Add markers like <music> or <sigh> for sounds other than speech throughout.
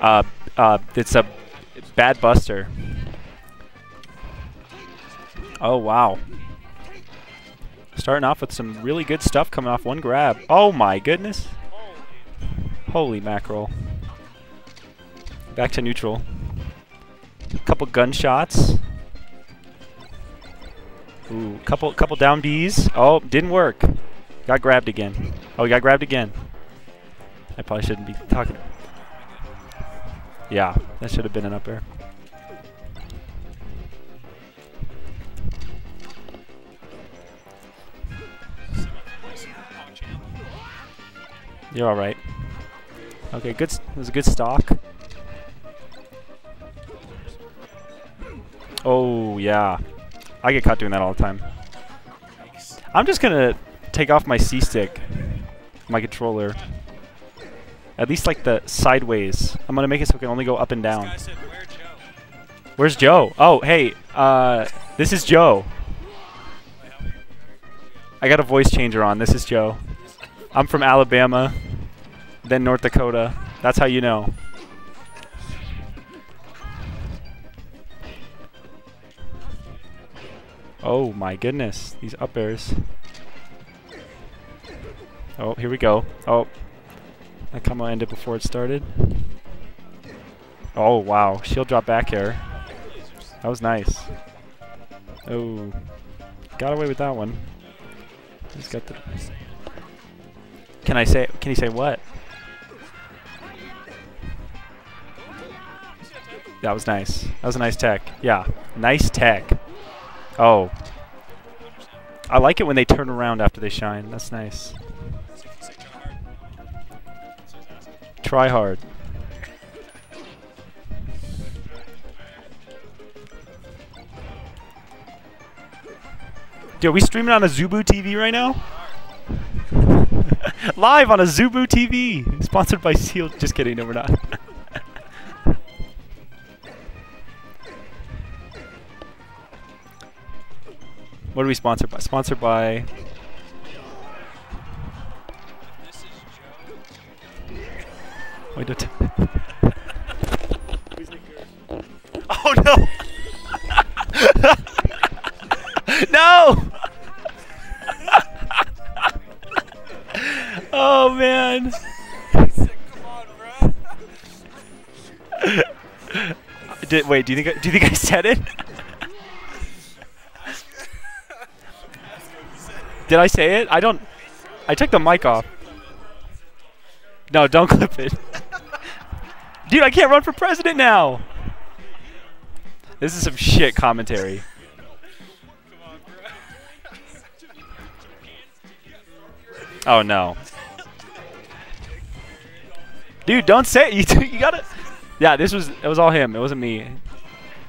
Uh, uh, it's a bad buster. Oh, wow. Starting off with some really good stuff coming off one grab. Oh my goodness. Holy mackerel. Back to neutral. A Couple gunshots. Ooh, couple couple down Bs. Oh, didn't work. Got grabbed again. Oh, he got grabbed again. I probably shouldn't be talking. Yeah, that should have been an up air. You're all right. Okay, good. It was a good stock. Oh yeah, I get caught doing that all the time. I'm just gonna take off my C stick, my controller. At least like the sideways. I'm gonna make it so it can only go up and down. Where's Joe? Oh, hey, uh, this is Joe. I got a voice changer on. This is Joe. I'm from Alabama, then North Dakota. That's how you know. Oh my goodness, these up airs. Oh, here we go. Oh, that combo ended before it started. Oh wow, shield drop back air. That was nice. Oh, got away with that one. He's got the. Can I say? Can you say what? That was nice. That was a nice tech. Yeah, nice tech. Oh. I like it when they turn around after they shine. That's nice. Try hard. Dude, are we streaming on Azubu TV right now? <laughs> Live on Azubu TV! Sponsored by Seal. Just kidding, no we're not. <laughs> what are we sponsored by? Sponsored by... Wait, don't oh no! no! oh man! Did, wait, do you think do you think I said it? Did I say it? I don't. I took the mic off. No, don't clip it. Dude, I can't run for president now. This is some shit commentary. Oh no. Dude, don't say it. You, <laughs> you gotta. Yeah, this was. It was all him. It wasn't me.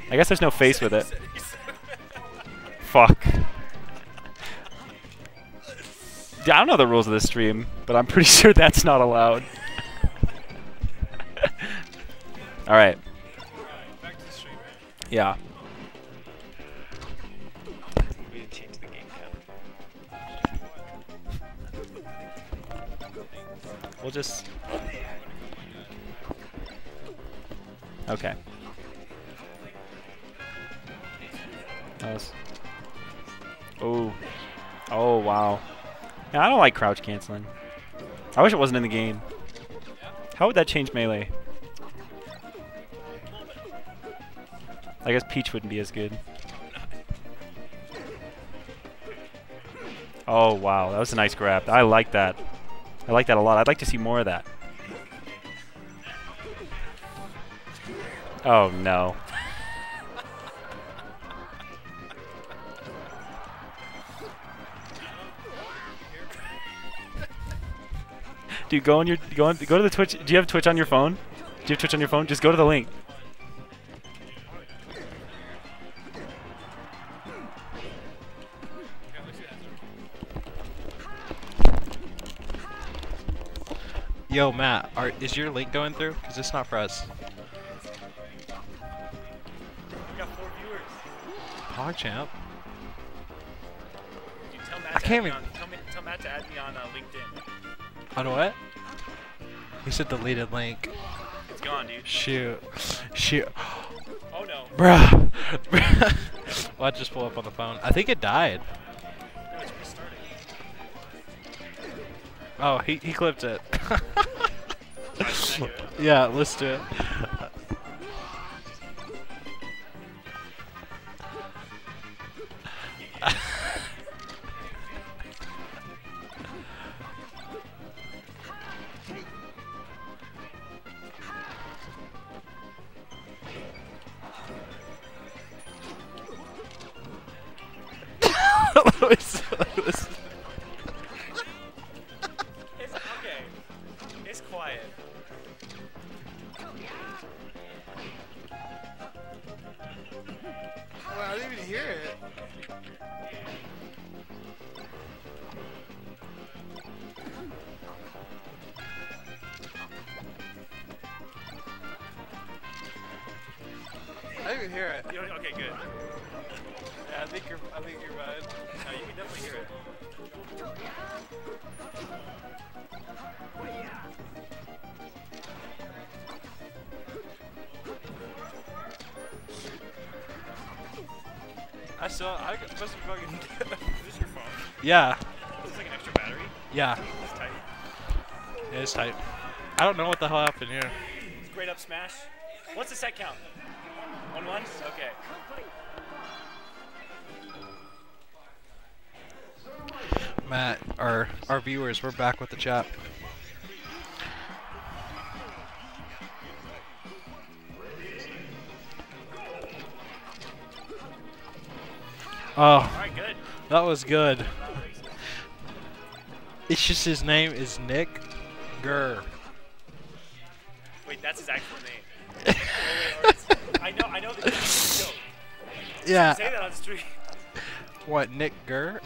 I guess there's no face with it. Fuck. Dude, I don't know the rules of this stream, but I'm pretty <laughs> sure that's not allowed. All right. Yeah. We'll just. Okay. Nice. Oh. Oh, wow. Yeah, I don't like crouch canceling. I wish it wasn't in the game. How would that change melee? I guess Peach wouldn't be as good. Oh, wow. That was a nice grab. I like that. I like that a lot. I'd like to see more of that. Oh, no. Dude, go on your go on go to the Twitch. Do you have Twitch on your phone? Do you have Twitch on your phone? Just go to the link. Yo, Matt, are, is your link going through? Because it's not for us. We got four viewers. PogChamp. Dude, tell Matt I can't even- tell, me, tell Matt to add me on uh, LinkedIn. On what? He said deleted link. It's gone, dude. Shoot. Shoot. Oh no. Bruh. <laughs> well, I just pull up on the phone. I think it died. Oh, he, he clipped it. Nice, thank you. yeah, let's do it. <laughs> think you're. I think you're right. No, you can definitely hear it. I saw. I must have fucking. <laughs> Is this your phone? Yeah, Is this like an extra battery? yeah, It's tight. it is tight. I don't know what the hell happened here. Great up smash. What's the set count? One one? Okay. Matt, our our viewers, we're back with the chat. Oh, Alright, good. that was good. It's just his name is Nick Gurr. Wait, that's his actual name. Wait, wait, wait, I know, I know the joke. Yeah. Say that on stream. What, Nick Gurr?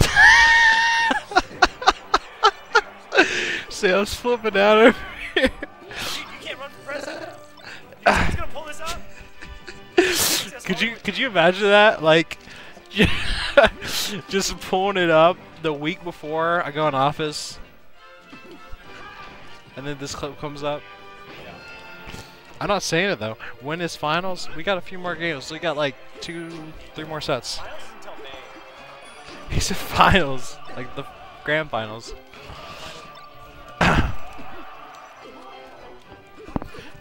<laughs> See, I was flipping out over here. You, you can't run for president. He's gonna pull this up. Could you could you imagine that? Like, <laughs> just pulling it up the week before I go in office, and then this clip comes up. I'm not saying it though. When is finals? We got a few more games. We got like two, three more sets. Finals is until May. He said finals, like the grand finals.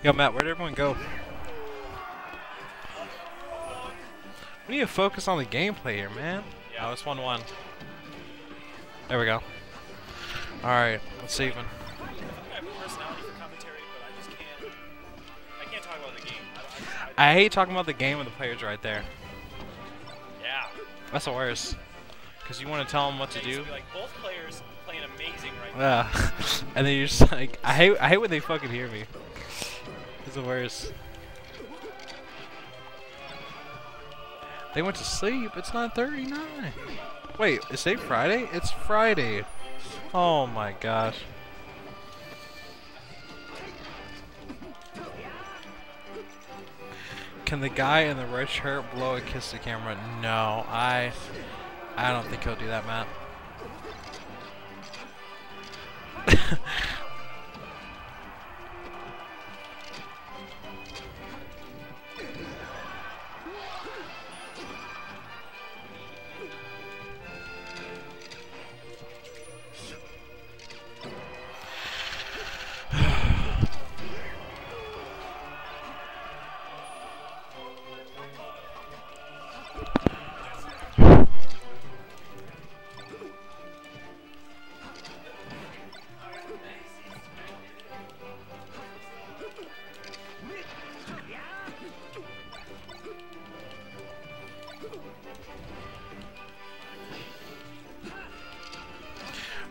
Yo, Matt, where'd everyone go? We need to focus on the gameplay here, man. Yeah. It's 1 1. There we go. Alright, let's see even. I have personality for commentary, but I just can't. I can't talk about the game. I, I, I, I hate talking about the game when the player's right there. yeah. That's the worst. Because you want to tell them what to do. like both players playing amazing right now. Yeah. <laughs> and then you're just like, I hate, I hate when they fucking hear me. It's the worst. They went to sleep. It's 9:39. Wait, is it Friday? It's Friday. Oh my gosh. Can the guy in the red shirt blow a kiss to camera? No, I, I don't think he'll do that, Matt.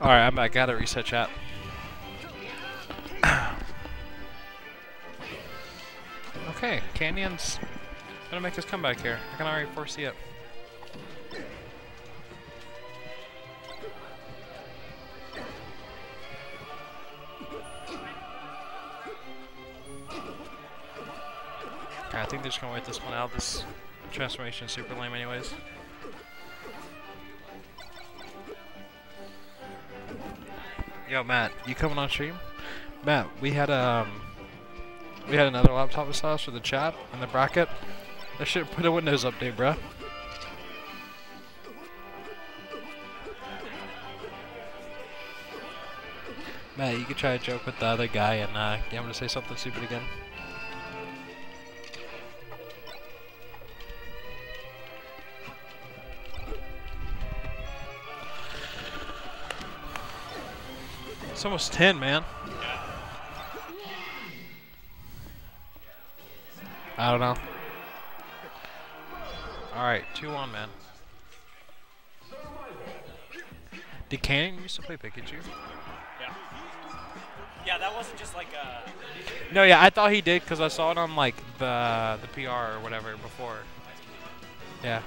Alright, I'm back. Gotta reset chat. <clears throat> okay, Kanyon's gonna make his comeback here. I can already foresee it. I think they're just gonna wait this one out. This transformation is super lame anyways. Yo, Matt, you coming on stream? Matt, we had um, we had another laptop house for the chat and the bracket. I should put a Windows update, bruh. Matt, you could try a joke with the other guy and uh, get him to say something stupid again. It's almost 10, man. I don't know. Alright, 2 1, man. Did Cannon used to play Pikachu? Yeah. Yeah, that wasn't just like uh No, yeah, I thought he did because I saw it on like the the PR or whatever before. Yeah.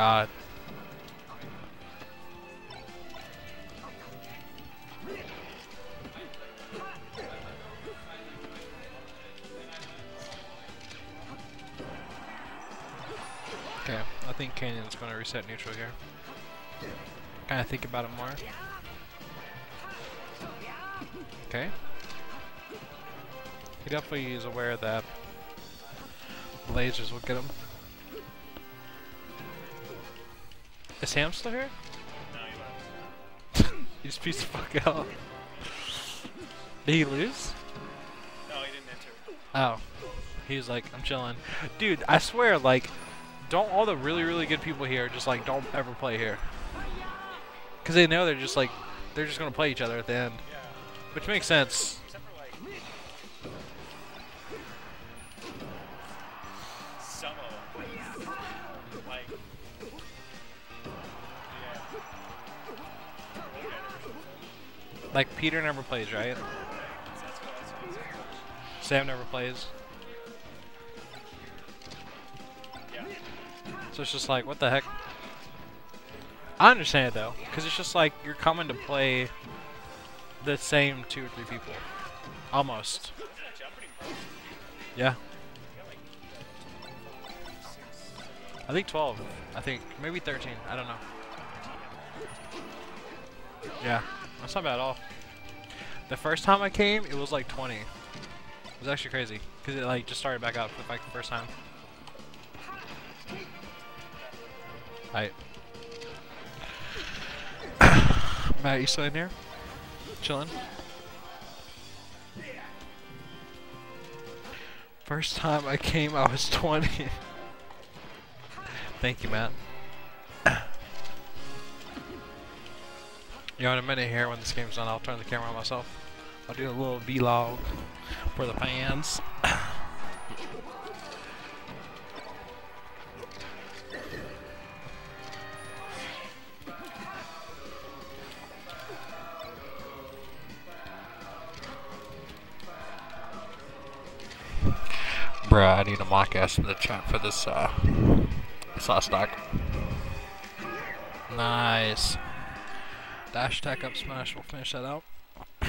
Okay, I think Kanyon's gonna reset neutral here. Kind of think about it more. Okay. He definitely is aware that lasers will get him. Is Sam still here? No, you left. Just piece the fuck out. Did he lose? No, he didn't enter. Oh. He was like, I'm chilling. Dude, I swear, like, don't all the really, really good people here just, like, don't ever play here. Because they know they're just, like, they're just going to play each other at the end. Yeah. Which makes sense. Like, Peter never plays, right? Sam never plays. So it's just like, what the heck? I understand it though, because it's just like you're coming to play the same two or three people. Almost. Yeah. I think 12. I think maybe 13. I don't know. Yeah. That's not bad at all. The first time I came, it was like 20. It was actually crazy because it like just started back up for like the first time. Right. <coughs> Matt, you still in here? Chilling? First time I came, I was 20. <laughs> Thank you, Matt. Yeah, in a minute here, when this game's done, I'll turn the camera on myself. I'll do a little vlog for the fans. Bruh, I need a mock ass in the chat for this, uh, stock. Nice. Dash attack up smash, we'll finish that out. <coughs>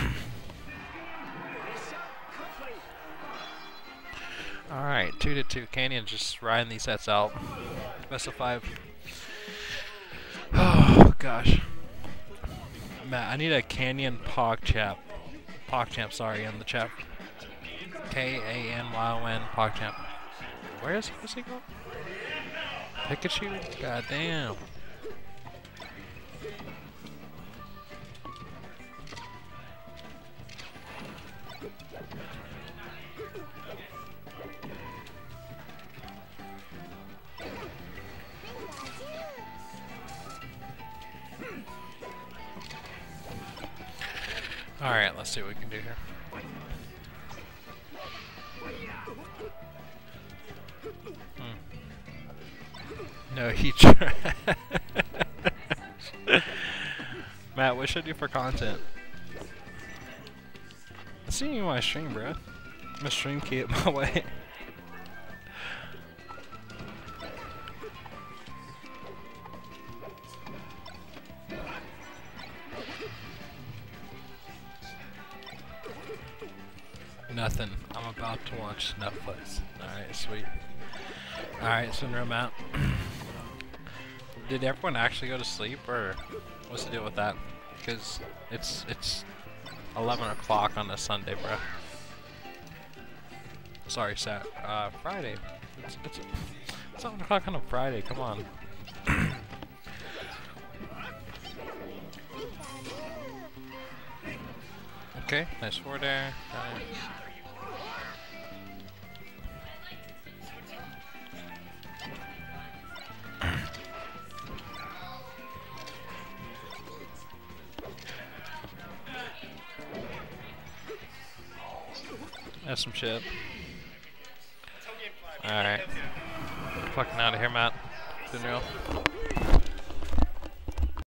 Alright, 2 to 2. Kanyon just riding these sets out. Best of 5. <sighs> Oh, gosh. Matt, I need a Kanyon PogChamp. PogChamp, sorry, in the chat. K-A-N-Y-O-N PogChamp. Where is he? Where's he going? Pikachu? God damn. Alright, let's see what we can do here. Hmm. No, he <laughs> trash. Matt, what should I do for content? I see you on my stream, bro. I'm a stream key at <laughs> my way. Nothing. I'm about to watch Netflix. Alright, sweet. Alright, I'm out. <clears throat> Did everyone actually go to sleep, or what's the deal with that? Because it's it's 11 o'clock on a Sunday, bro. Sorry, Sat. Uh, Friday. It's, it's, it's 7 o'clock on a Friday. Come on. <coughs> okay, nice forward there. Nice. Some shit. Alright. Fucking out of here, Matt. Been real.